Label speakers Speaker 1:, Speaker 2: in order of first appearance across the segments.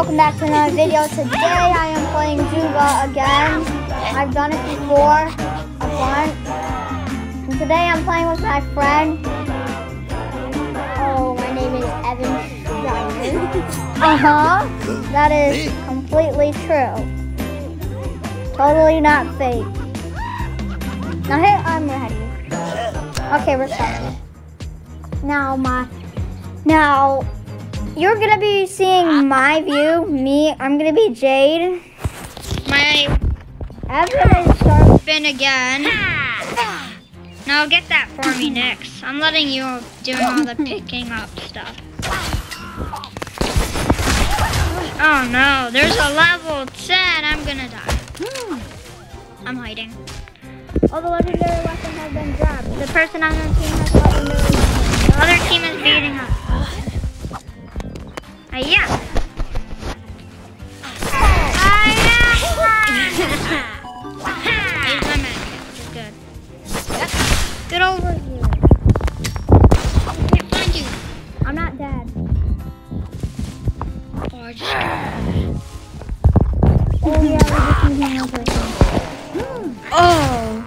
Speaker 1: welcome back to another video. Today I am playing Zooba again. I've done it before, a bunch. And today I'm playing with my friend.
Speaker 2: Oh, my name is Evan.
Speaker 1: Uh-huh. That is completely true. Totally not fake. Now hey, I'm ready. Okay, we're starting. Now my now you're gonna be seeing my view. Me, I'm gonna be Jade.
Speaker 3: My
Speaker 1: Evan Sharp.
Speaker 3: spin again. Now get that for me next. I'm letting you do all the picking up stuff. Oh no, there's a level 10. I'm gonna die. I'm hiding.
Speaker 1: All the legendary weapons have been grabbed.
Speaker 3: The person on the team has legendary weapons. The other team is beating us. My medic, good. Get over here. Can't find you.
Speaker 1: I'm not dead.
Speaker 3: Oh, I just
Speaker 1: Oh yeah, we're just using one person.
Speaker 3: Oh.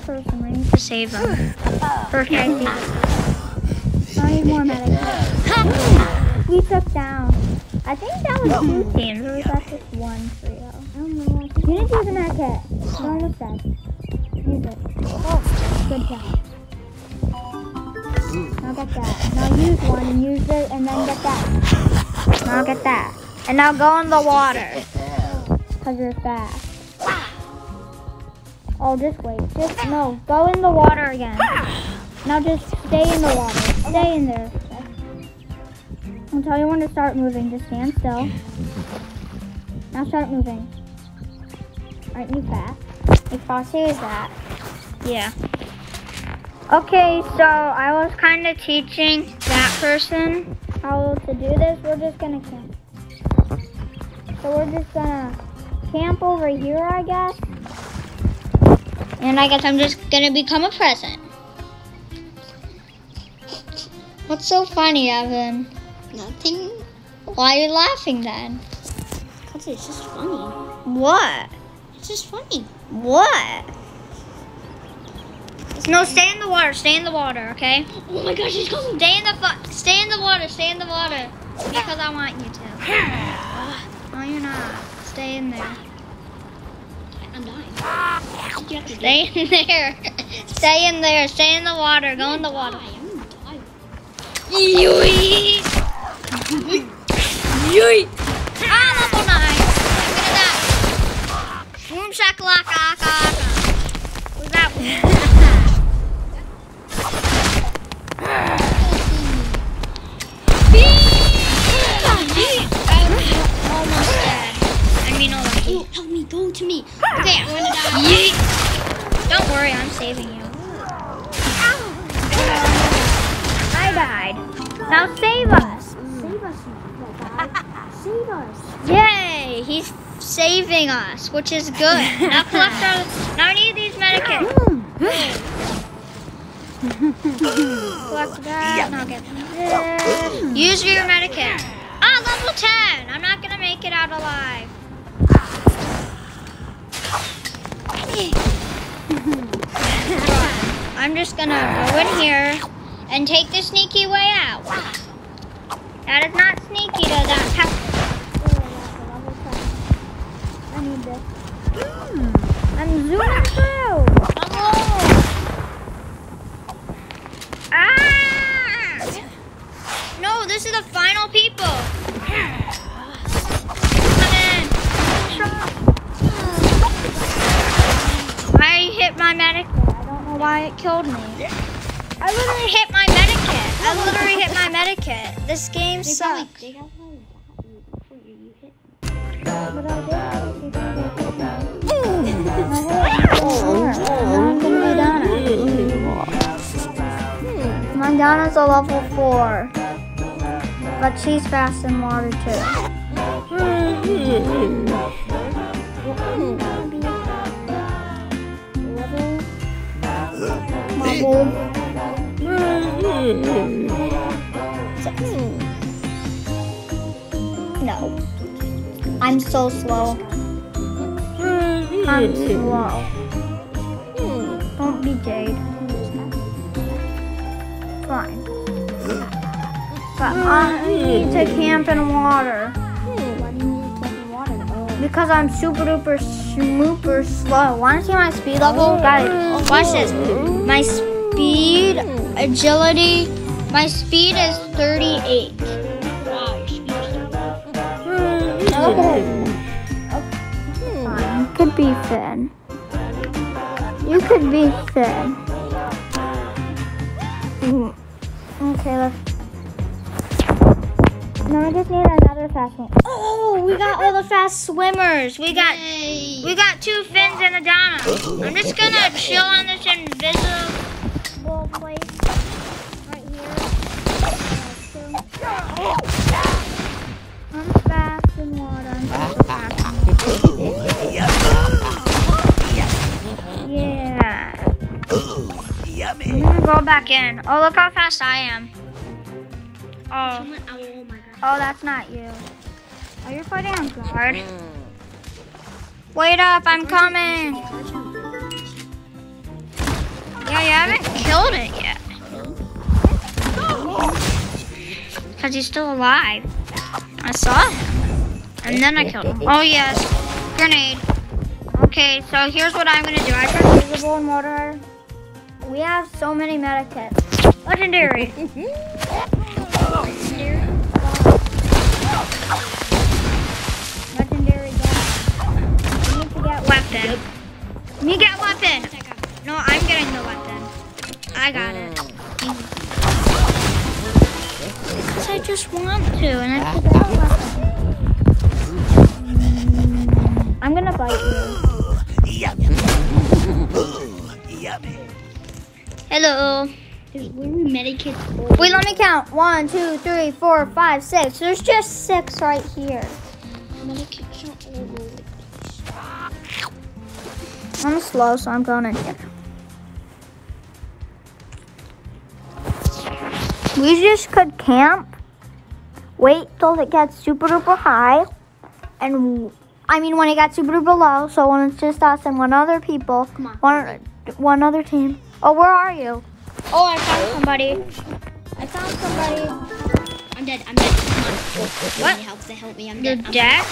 Speaker 1: Save person. We need
Speaker 3: To save them. Perfect.
Speaker 1: More we took down. I think that was two teams, or was that just one trio? I don't know. You need to use a med kit. It's almost dead. Use it. Oh, good job. Now get that. Now use one and use it, and then get that. Now get that. And now go in the water. Because you're fast. Oh, just wait. Just, no. Go in the water again. Now just stay in the water. Stay in there. I'll tell you when to start moving. Just stand still. Now start moving. Aren't you fast? Hey, Fossy, is that?
Speaker 3: Yeah. Okay, so I was kind of teaching that person.
Speaker 1: How to do this? We're just gonna camp. So we're just gonna camp over here, I guess.
Speaker 3: And I guess I'm just gonna become a present. What's so funny, Evan?
Speaker 2: Nothing.
Speaker 3: Why are you laughing then?
Speaker 2: Because it's just funny.
Speaker 3: What?
Speaker 2: It's just funny.
Speaker 3: What? No, stay in the water. Stay in the water, okay?
Speaker 2: Oh my gosh, he's coming.
Speaker 3: Stay in the Stay in the water. Stay in the water. Because I want you to. No, you're not. Stay in there.
Speaker 2: I'm dying. You have to
Speaker 3: Stay in there. Stay in there. Stay in the water. Go in the water. Yui! Yui! Ah, level 9! Look at that! Boom shakalaka aka Who's that? Almost dead. I mean.
Speaker 2: Oh, help me. Go to me. Okay, I'm gonna die.
Speaker 3: Yeet! Don't worry, I'm saving you.
Speaker 1: Now save us.
Speaker 2: Save us. Save us.
Speaker 3: Yay! He's saving us, which is good. now collect our. Now I need these medikits. collect that. Now get this. Use your medikit. Ah, level 10. I'm not gonna make it out alive. I'm just gonna go in here and take the sneaky way out. That is not sneaky though. That's how.
Speaker 1: I need this. I'm zooming through.
Speaker 3: Ah! No, this is the final people. Come in. I hit my medic. I don't know why it killed me. I literally hit. I literally hit my medikit. This game
Speaker 2: They
Speaker 3: sucks.
Speaker 2: they probably got you before you, you hit.
Speaker 1: But I did. You can get this one. My hair is so hard. I'm gonna be Donna. My Donna's a level four. But she's fast in water too. Mm-hmm. Level. Mm-hmm.
Speaker 3: Six. Hmm. No. I'm so slow. I'm slow. Don't be Jade. Fine. But I need to camp in water. Because I'm super duper super slow. Want to see my speed level? Guys, watch this. My speed, agility, my speed is 38.
Speaker 2: Wow, your speed is
Speaker 3: Now look at it. Fine. You could be Finn. You could be Finn. Mm. Okay, let's. No, I just need another fast one. Oh, we got all the fast swimmers. We got we got two Finns and a Donna. I'm just gonna chill on this invisible place in water. I'm super fast. Yeah. I'm gonna go back in. Oh, look how fast I am. Oh,
Speaker 2: oh
Speaker 3: oh, that's not you. Oh, you're fighting on guard. Wait up, I'm coming. Yeah, you haven't killed it yet. Because he's still alive. I saw him. And then I killed him. Oh, yes. Grenade. Okay, so here's what I'm going to do. I turn visible in water. We have so many medikits. Legendary Hello.
Speaker 2: Is where we medikits
Speaker 3: Wait, let me count. One, two, three, four, five, six. There's just six right here.
Speaker 2: Medikits are all over the place.
Speaker 3: I'm slow, so I'm going in here. We just could camp, wait till it gets super duper high, and I mean when it gets super duper low. So when it's just us and one other people,
Speaker 2: on.
Speaker 3: one one other team. Oh, where are you? Oh, I found somebody. I found somebody.
Speaker 2: I'm dead. I'm dead. Come on.
Speaker 3: What?
Speaker 2: Help! They help me. I'm
Speaker 3: You're
Speaker 2: dead. I'm
Speaker 3: dead?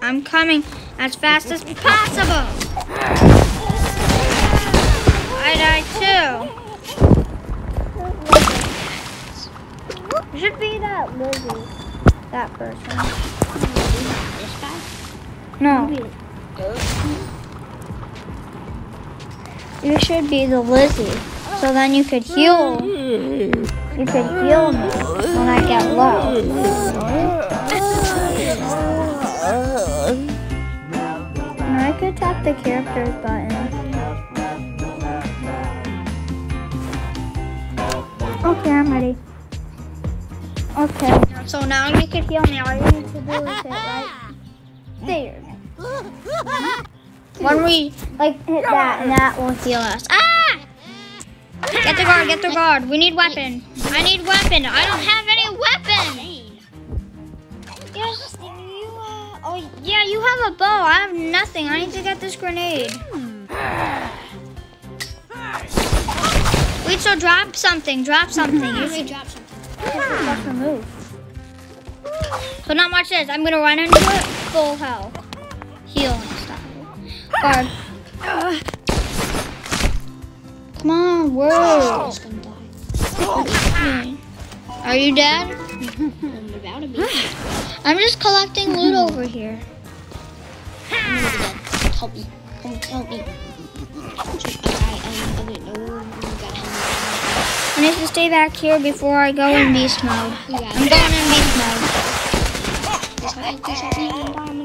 Speaker 3: I'm coming as fast as possible. I died too. It should be that Lizzie. That person.
Speaker 2: This guy?
Speaker 3: No, you should be the Lizzie. So then you could heal. You could heal me when I get low. And I could tap the characters button. Okay, I'm ready. Okay. So now you can heal me. All you need to do is hit right there. When we like hit that, and that will heal us. Ah! Get the guard. Get the guard. We need weapon. I need weapon. I don't have any weapon. Yes, you. Uh, oh, yeah, you have a bow. I have nothing. I need to get this grenade. Wait, so drop something. Drop something. You should
Speaker 2: drop something.
Speaker 3: So now watch this. I'm gonna run into it. Full health. And Come on, whoa.
Speaker 2: I'm just gonna die.
Speaker 3: Are you dead?
Speaker 2: I'm about to be.
Speaker 3: I'm just collecting loot over here.
Speaker 2: I'm gonna be dead. Help me. Help, me. I, I, I didn't know. You got help.
Speaker 3: I need to stay back here before I go in beast mode. I'm going in beast mode.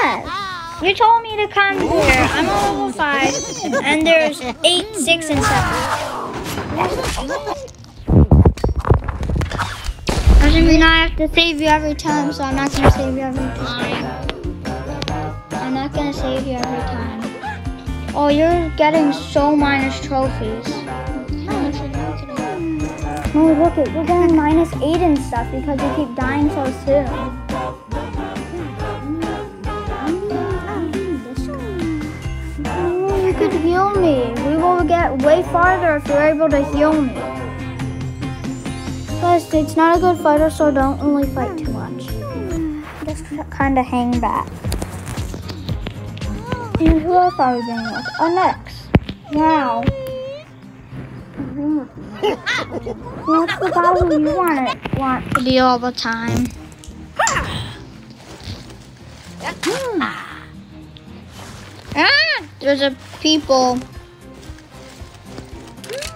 Speaker 3: Yes. You told me to come here. I'm on level five, and there's eight, six, and seven. Doesn't mean I have to save you every time, so I'm not gonna save you every time. I'm not gonna save you every time. Oh, you're getting so minus trophies. No, look it. we're getting minus eight and stuff because you keep dying so soon. Heal me. We will get way farther if you're able to heal me. Guys, it's not a good fighter, so don't only fight too much. Just kind of hang back. And who else are we dealing with? Oh, next. Wow. What's the battle you want want to be all the time? Ah, there's a people.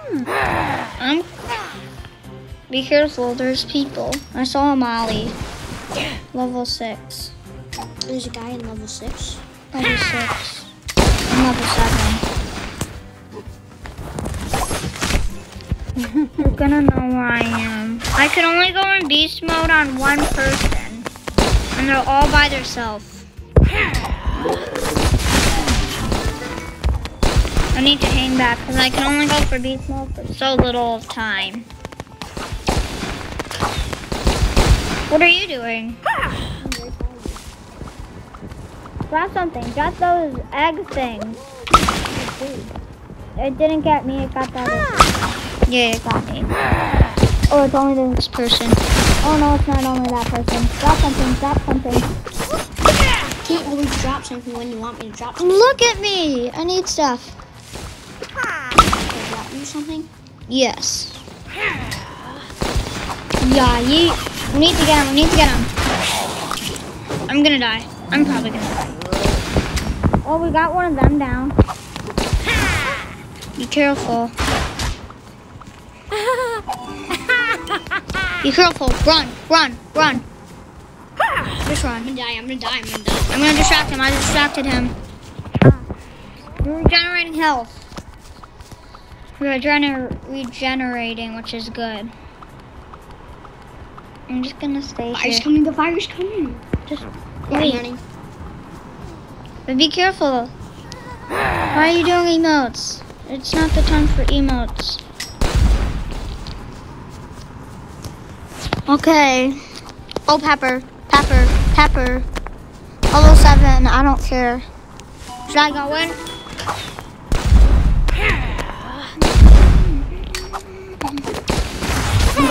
Speaker 3: Hmm. I'm. Be careful, there's people. I saw a Molly. Level six.
Speaker 2: There's a guy in level six.
Speaker 3: Level six. I'm level seven. You're gonna know where I am. I can only go in beast mode on one person. And they're all by themselves. I need to hang back because I can only go for beast mode for so little of time. What are you doing? Drop something. Drop those egg things. It didn't get me. It got that. other- Yeah, it got me. Oh, it's only this person. Oh no, it's not only that person. Drop something. Drop something.
Speaker 2: Can't really drop something when you want me to drop something.
Speaker 3: Look at me. I need stuff.
Speaker 2: Something?
Speaker 3: Yes. Yeah, ye. We need to get him. We need to get him. I'm gonna die. I'm probably gonna die. Oh, we got one of them down. Be careful. Be careful. Run, run, run. Just run.
Speaker 2: I'm gonna die, I'm gonna die, I'm gonna die.
Speaker 3: I'm gonna distract him. I distracted him. You're regenerating health. Regener- regenerating, which is good. I'm just gonna stay
Speaker 2: Fire's
Speaker 3: here.
Speaker 2: coming, the fire's coming.
Speaker 3: Just
Speaker 2: oh.
Speaker 3: wait.
Speaker 2: honey.
Speaker 3: But be careful. Why are you doing emotes? It's not the time for emotes. Okay. Oh, Pepper. Pepper. Pepper. Level 7. I don't care. Should I go in?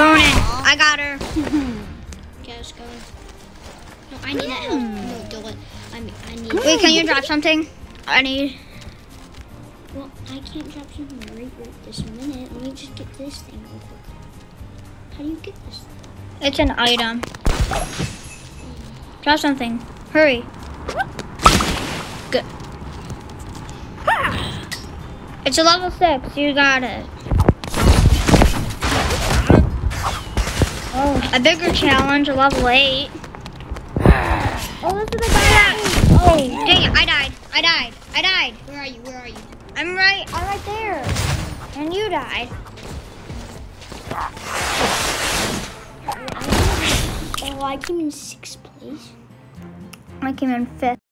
Speaker 3: I'm. I got her.
Speaker 2: Okay, let's go. No, I need that help. No, do it. I mean, I need.
Speaker 3: Wait, can you drop something? I need.
Speaker 2: Well, I can't drop something right, right this minute. Let me just get this thing real quick. How do you get this?
Speaker 3: It's an item. Drop something. Hurry. Good. It's a level six. You got it. Oh, a bigger challenge, a level eight. Oh, this is the guy. Oh, oh, dang it! I died. I died. I died.
Speaker 2: Where are you? Where are you?
Speaker 3: I'm right. I'm right there. And you died.
Speaker 2: Oh, I came in sixth place.
Speaker 3: I came in fifth.